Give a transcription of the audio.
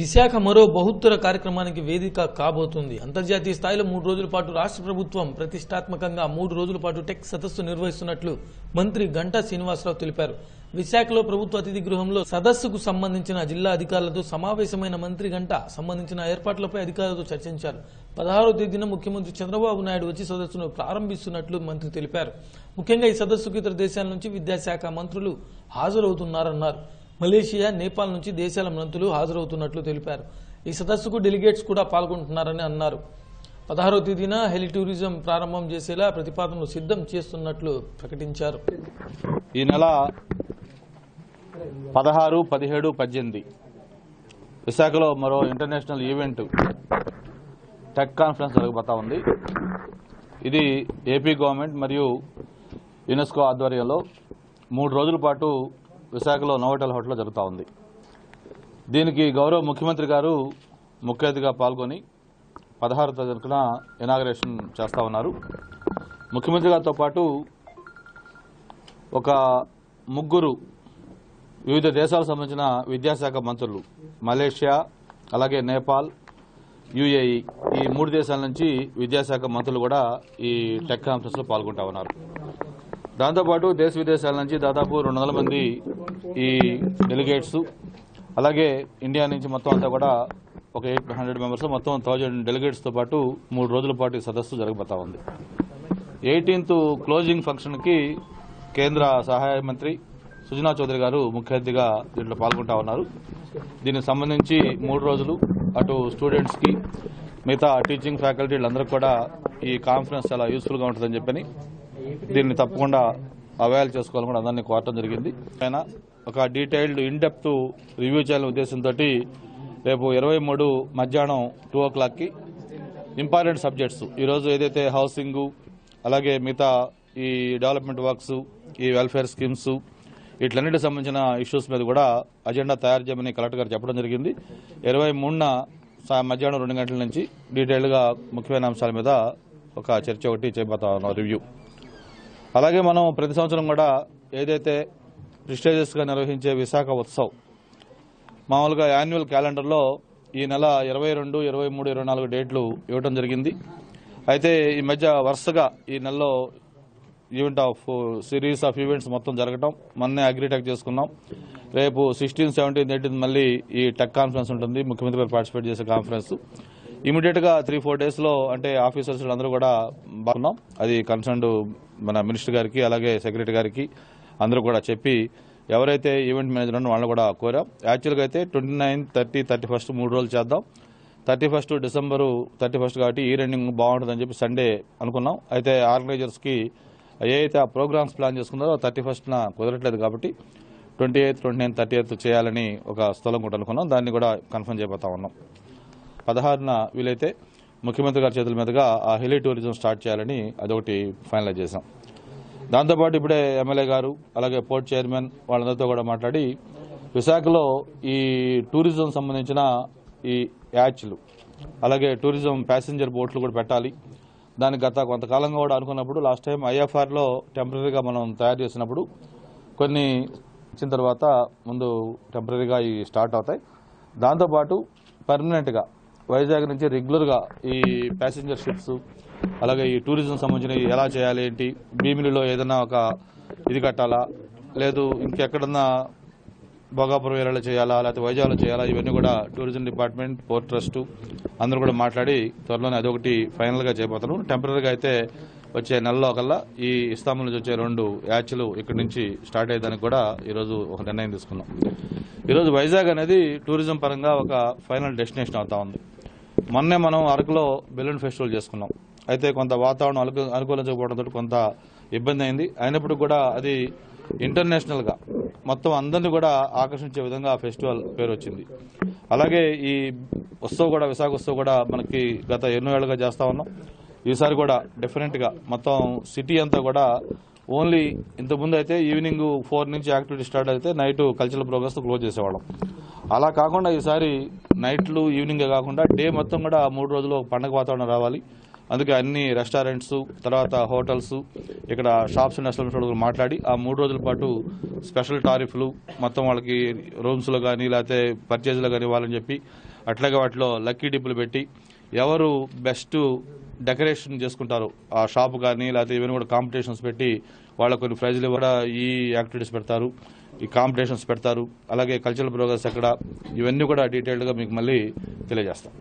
విశాఖ మరో బహుత్తర కార్యక్రమానికి వేదిక కాబోతుంది. అంతర్జాతీయ స్థాయిలో మూడు రోజుల పాటు రాష్ట్ర ప్రభుత్వం ప్రతిష్టాత్మకంగా మూడు రోజుల పాటు టెక్ సదస్సు నిర్వహిస్తున్నట్లు మంత్రి గంటా శ్రీనివాసరావు తెలిపారు. విశాఖలో ప్రభుత్వ అతిథి గృహంలో సదస్సుకు సంబంధించిన జిల్లా అధికారులతో సమావేశమైన మంత్రి గంట సంబంధించిన ఏర్పాట్లపై అధికారులతో చర్చించారు. పదహారో తేదీన ముఖ్యమంత్రి చంద్రబాబు నాయుడు వచ్చి సదస్సును ప్రారంభిస్తున్నట్లు మంత్రి తెలిపారు. ముఖ్యంగా ఈ సదస్సుకు ఇతర దేశాల నుంచి విద్యాశాఖ మంత్రులు హాజరవుతున్నారన్నారు. మలేషియా నేపాల్ నుంచి దేశాల మంత్రులు హాజరవుతున్నట్లు తెలిపారు. ఈ సదస్సుకు డెలిగేట్స్ కూడా పాల్గొంటున్నారని అన్నారు. పదహారో తేదీన హెలి టూరిజం ప్రారంభం చేసేలా ప్రతిపాదనలు సిద్ధం చేస్తున్నట్లు ప్రకటించారు. ఈ నెల పదహారు పదిహేడు పద్దెనిమిది విశాఖలో మరో ఇంటర్నేషనల్ ఈవెంట్ టెక్ కాన్ఫరెన్స్ జరగబోతా ఉంది. ఇది ఏపీ గవర్నమెంట్ మరియు యునెస్కో ఆధ్వర్యంలో మూడు రోజుల పాటు విశాఖలో నోవోటెల్ హోటల్లో జరుగుతూ ఉంది. దీనికి గౌరవ ముఖ్యమంత్రి గారు ముఖ్య అతిథిగా పాల్గొని పదహారు తారీఖున ఇనాగరేషన్ చేస్తూ ఉన్నారు. ముఖ్యమంత్రి గారితో పాటు ఒక ముగ్గురు వివిధ దేశాలకు సంబంధించిన విద్యాశాఖ మంత్రులు మలేషియా అలాగే నేపాల్ యుఏఈ ఈ మూడు దేశాల నుంచి విద్యాశాఖ మంత్రులు కూడా ఈ టెక్ కాన్ఫరెన్స్లో పాల్గొంటా ఉన్నారు. దాంతోపాటు దేశ విదేశాల నుంచి దాదాపు రెండు వందల మంది ఈ డెలిగేట్స్ అలాగే ఇండియా నుంచి మొత్తం అంతా కూడా ఒక ఎయిట్ హండ్రెడ్ మెంబర్స్ మొత్తం థౌజండ్ డెలిగేట్స్తో పాటు మూడు రోజుల పాటు ఈ సదస్సు జరగబోతా ఉంది. ఎయిటీన్త్ క్లోజింగ్ ఫంక్షన్కి కేంద్ర సహాయ మంత్రి సుజనా చౌదరి గారు ముఖ్య అతిథిగా దీంట్లో పాల్గొంటా ఉన్నారు. దీనికి సంబంధించి మూడు రోజులు అటు స్టూడెంట్స్కి మిగతా టీచింగ్ ఫ్యాకల్టీలందరూ కూడా ఈ కాన్ఫరెన్స్ చాలా యూస్ఫుల్గా ఉంటుందని చెప్పని దీన్ని తప్పకుండా అవైల్ చేసుకోవాలని కూడా అందరినీ కోరటం జరిగింది. ఆయన ఒక డీటెయిల్డ్ ఇన్ డెప్త్ రివ్యూ చేయాలనే ఉద్దేశంతో రేపు ఇరవై మూడు మధ్యాహ్నం టూ ఓ క్లాక్కి ఇంపార్టెంట్ సబ్జెక్ట్స్ ఈరోజు ఏదైతే హౌసింగ్ అలాగే మిగతా ఈ డెవలప్మెంట్ వర్క్స్ ఈ వెల్ఫేర్ స్కీమ్స్ వీటిలన్నిటికి సంబంధించిన ఇష్యూస్ మీద కూడా అజెండా తయారు చేయమని కలెక్టర్ గారు చెప్పడం జరిగింది. ఇరవై మూడున మధ్యాహ్నం రెండు గంటల నుంచి డీటెయిల్డ్గా ముఖ్యమైన అంశాల మీద ఒక చర్చ ఒకటి చేయబోతా రివ్యూ అలాగే మనం ప్రతి సంవత్సరం కూడా ఏదైతే ప్రిస్టేజియస్గా నిర్వహించే విశాఖ ఉత్సవ్ మామూలుగా యాన్యువల్ క్యాలెండర్లో ఈ నెల ఇరవై రెండు ఇరవై మూడు ఇరవై నాలుగు డేట్లు ఇవ్వడం జరిగింది. అయితే ఈ మధ్య వరుసగా ఈ నెలలో event of series of events మొత్తం జరగటం మొన్నే అగ్రిటెక్ చేసుకున్నాం. రేపు సిక్స్టీన్ సెవెంటీన్ ఎయిటీన్ మళ్ళీ ఈ టెక్ కాన్ఫరెన్స్ ఉంటుంది ముఖ్యమంత్రి గారు పార్టిసిపేట్ చేసే కాన్ఫరెన్స్. ఇమీడియట్గా త్రీ ఫోర్ డేస్లో అంటే ఆఫీసర్స్ అందరూ కూడా బాగున్నాం. అది కన్సర్న్డ్ మన మినిస్టర్ గారికి అలాగే సెక్రటరీ గారికి అందరూ కూడా చెప్పి ఎవరైతే ఈవెంట్ మేనేజర్ ఉన్నారో వాళ్ళని కూడా కోరాం. యాక్చువల్గా అయితే twenty nine thirty thirty first మూడు రోజులు చేద్దాం. Thirty first December thirty first కాబట్టి ఈ రన్నింగ్ బాగుంటుందని చెప్పి సండే అనుకున్నాం. అయితే ఆర్గనైజర్స్కి ఏ అయితే ఆ ప్రోగ్రామ్స్ ప్లాన్ చేసుకున్నారో థర్టీ ఫస్ట్న కుదరట్లేదు కాబట్టి twenty eighth twenty nine thirty eighth చేయాలని ఒక స్థలం కూడా అనుకున్నాం. దాన్ని కూడా కన్ఫర్మ్ చేయబోతా ఉన్నాం. పదహారున వీలైతే ముఖ్యమంత్రి గారి చేతుల మీదుగా ఆ హెలి టూరిజం స్టార్ట్ చేయాలని అదొకటి ఫైనలైజ్ చేశాం. దాంతోపాటు ఇప్పుడే ఎమ్మెల్యే గారు అలాగే పోర్ట్ చైర్మన్ వాళ్ళందరితో కూడా మాట్లాడి విశాఖలో ఈ టూరిజం సంబంధించిన ఈ యాచ్లు అలాగే టూరిజం ప్యాసింజర్ బోట్లు కూడా పెట్టాలి. దానికి గత కొంతకాలంగా కూడా అనుకున్నప్పుడు లాస్ట్ టైం ఐఎఫ్ఆర్లో టెంపరీగా మనం తయారు చేసినప్పుడు కొన్ని వచ్చిన తర్వాత ముందు టెంపరీగా ఇవి స్టార్ట్ అవుతాయి. దాంతోపాటు పర్మనెంట్గా వైజాగ్ నుంచి రెగ్యులర్గా ఈ ప్యాసింజర్ షిప్స్ అలాగే ఈ టూరిజం సంబంధించినవి ఎలా చేయాలి ఏంటి భీమిలిలో ఏదైనా ఒక ఇది కట్టాలా లేదు ఇంకెక్కడన్నా భోగాపురం ఏరియాలో చేయాలా లేకపోతే వైజాగ్లో చేయాలా ఇవన్నీ కూడా టూరిజం డిపార్ట్మెంట్ పోర్ట్ ట్రస్ట్ అందరూ కూడా మాట్లాడి త్వరలోనే అదొకటి ఫైనల్గా చేయబోతాను టెంపరీగా అయితే వచ్చే నెలలో కల్లా ఈ ఇస్తాంబుల్ నుంచి వచ్చే రెండు యాచ్లు ఇక్కడి నుంచి స్టార్ట్ అయ్యేదానికి కూడా ఈరోజు ఒక నిర్ణయం తీసుకున్నాం. ఈరోజు వైజాగ్ అనేది టూరిజం పరంగా ఒక ఫైనల్ డెస్టినేషన్ అవుతా ఉంది. మొన్నే మనం అరకులో బెలూన్ ఫెస్టివల్ చేసుకున్నాం. అయితే కొంత వాతావరణం అనుకూ అనుకూలించకపోవడంతో కొంత ఇబ్బంది అయింది. అయినప్పుడు కూడా అది ఇంటర్నేషనల్గా మొత్తం అందరినీ కూడా ఆకర్షించే విధంగా ఆ ఫెస్టివల్ పేరు వచ్చింది. అలాగే ఈ ఉత్సవ్ కూడా విశాఖ ఉత్సవ్ కూడా మనకి గత ఎన్నో ఏళ్ళుగా చేస్తూ ఉన్నాం. ఈసారి కూడా డిఫరెంట్గా మొత్తం సిటీ అంతా కూడా ఓన్లీ ఇంతకుముందు అయితే ఈవినింగ్ ఫోర్ నుంచి యాక్టివిటీ స్టార్ట్ అయితే నైట్ కల్చరల్ ప్రోగ్రెస్ క్లోజ్ చేసేవాళ్ళం. అలా కాకుండా ఈసారి నైట్లు ఈవినింగ్ కాకుండా డే మొత్తం కూడా ఆ మూడు రోజులు పండగ వాతావరణం రావాలి. అందుకే అన్ని రెస్టారెంట్స్ తర్వాత హోటల్స్ ఇక్కడ షాప్స్ అండ్ రెస్టారెంట్స్ మాట్లాడి ఆ మూడు రోజుల పాటు స్పెషల్ టారిఫ్లు మొత్తం వాళ్ళకి రూమ్స్లో కానీ లేకపోతే పర్చేజ్లో కానీ ఇవ్వాలని చెప్పి అట్లాగే వాటిలో లక్కీ డిప్పులు పెట్టి ఎవరు బెస్ట్ డెకరేషన్ చేసుకుంటారు ఆ షాప్ కానీ లేకపోతే ఇవన్నీ కూడా కాంపిటీషన్స్ పెట్టి వాళ్ళ కొన్ని ప్రైజ్లు కూడా ఈ యాక్టివిటీస్ పెడతారు ఈ కాంపిటీషన్స్ పెడతారు అలాగే కల్చరల్ ప్రోగ్రామ్స్ ఎక్కడ ఇవన్నీ కూడా డీటెయిల్డ్గా మీకు మళ్ళీ తెలియజేస్తాం.